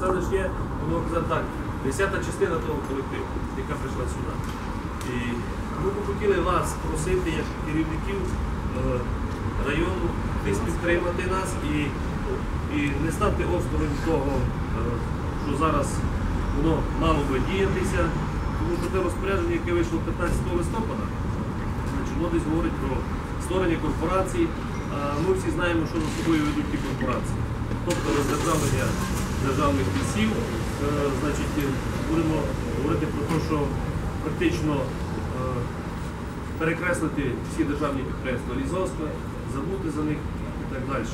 Це лише є, можна казати так, десята частина того колективу, яка прийшла сюди. І ми б хотіли вас просити, як керівників е, району, десь підтримати нас і, і не стати осторонь того, е, що зараз воно мало би діятися, тому що те розпорядження, яке вийшло 15 листопада, воно десь говорить про створення корпорацій. Ми всі знаємо, що за собою ведуть ті корпорації. Тобто роздержавлення державних лісів, е, значить, е, будемо говорити про те, що практично е, перекреслити всі державні підприємства лісовства, забути за них і так далі.